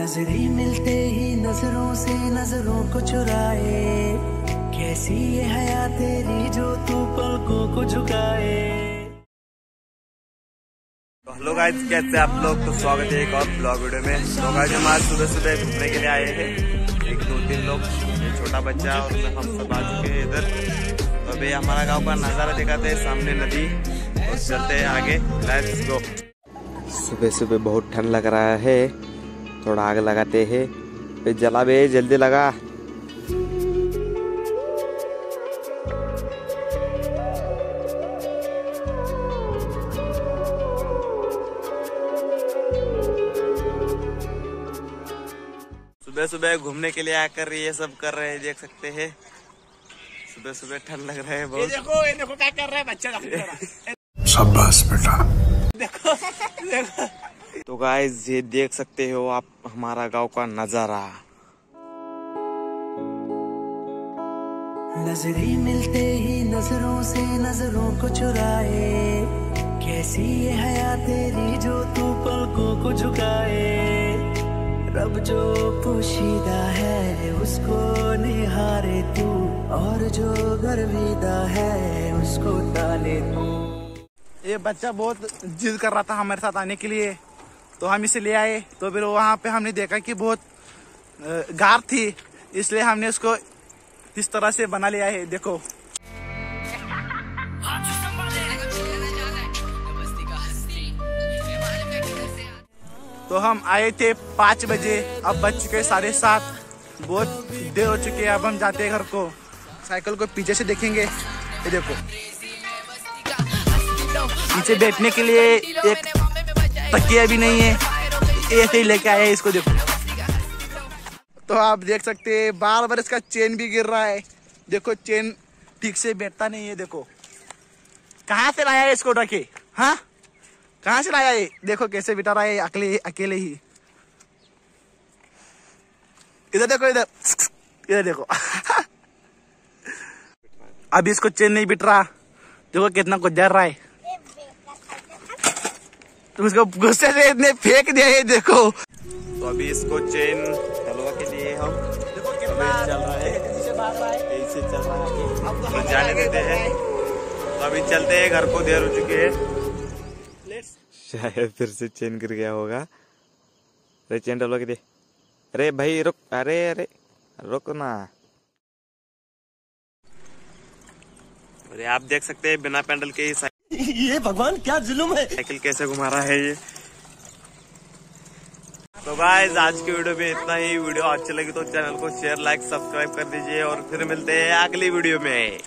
नजरी मिलते ही नज़रों से नज़रों को चुराए। कैसी ये हया तेरी जो तू पलकों को झुकाए? तो हेलो गाइस, कैसे आप लोग? तो स्वागत है एक और ब्लॉग वीडियो में। तो गाइस, हम आज सुबह सुबह घूमने के लिए आए हैं। एक दो तीन लोग एक छोटा बच्चा और हम सब आ चुके हैं इधर। तो अभी हमारा गाँव का नज़ारा दिखाते हैं, सामने नदी। और चलते हैं आगे। लेट्स गो सुबह सुबह बहुत ठंड लग रहा है। थोड़ा आग लगाते हैं। फिर जला बे जल्दी लगा। सुबह सुबह घूमने के लिए आकर ये सब कर रहे हैं देख सकते हैं। सुबह सुबह ठंड लग रहा है बहुत। ये देखो ये देखो क्या कर रहा है बच्चा। शाबाश बेटा। तो गाइस ये देख सकते हो आप हमारा गाँव का नज़ारा। नजरी मिलते ही नज़रों से नज़रों को चुराए। कैसी ये हया तेरी जो तू पलकों को झुकाए? रब जो पोशीदा है, उसको निहारे तू। और जो गर्विदा है, उसको ताले तू। ये बच्चा बहुत जिद कर रहा था हमारे साथ आने के लिए। तो हम इसे ले आए। तो फिर वहाँ पे हमने देखा कि बहुत गार थी। इसलिए हमने उसको इस तरह से बना लिया है। देखो। तो हम आए थे पाँच बजे। अब बज चुके साढ़े सात। बहुत देर हो चुकी है। अब हम जाते हैं घर को। साइकिल को पीछे से देखेंगे। ये देखो। नीचे बैठने के लिए एक तकिया भी नहीं है। ऐसे ही लेके हैं इसको देखो। तो आप देख सकते हैं, बार बार इसका चेन भी गिर रहा है। देखो, चेन ठीक से बैठता नहीं है, देखो। कहाँ से लाया है इसको रखे हाँ? कहाँ से लाया है? देखो कैसे बिठा रहा है, अकेले अकेले ही। इधर देखो, इधर। इधर देखो। अभी इसको चेन नहीं बिट रहा। देखो कितना कुछ जर रहा है। तो उसको गुस्से से इतने फेंक दिया है देखो। तो अभी इसको चेन डलवा के लिए हम देखो कितना चल रहा है। है ऐसे चल रहा है। तो जाने देते हैं। तो अभी चलते हैं घर को देर हो चुकी है। शायद फिर से चेन गिर गया होगा। अरे चेन डलवा के दे। अरे भाई रुक। अरे अरे रुक ना। अरे आप देख सकते हैं बिना पैंडल के ही ये भगवान, क्या जुलुम है? साइकिल कैसे घुमा रहा है ये? तो गाइस आज की वीडियो में इतना ही। वीडियो अच्छी लगी तो चैनल को शेयर लाइक सब्सक्राइब कर दीजिए और फिर मिलते हैं अगली वीडियो में।